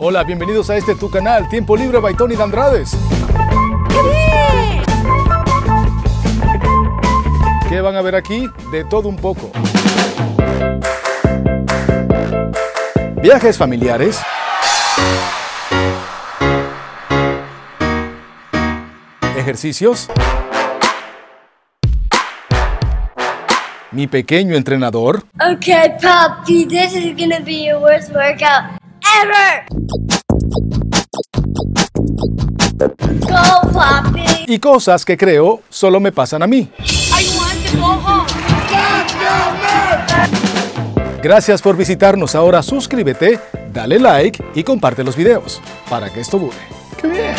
Hola, bienvenidos a este tu canal, Tiempo Libre by Tony Dandrades. ¿Qué van a ver aquí? De todo un poco. Viajes familiares. Ejercicios. Mi pequeño entrenador. Okay, Poppy, this is gonna be your worst workout ever! Go, Poppy! Y cosas que creo solo me pasan a mí. I want to go home! Gracias por visitarnos. Ahora suscríbete, dale like y comparte los videos para que esto dure. ¡Qué bien!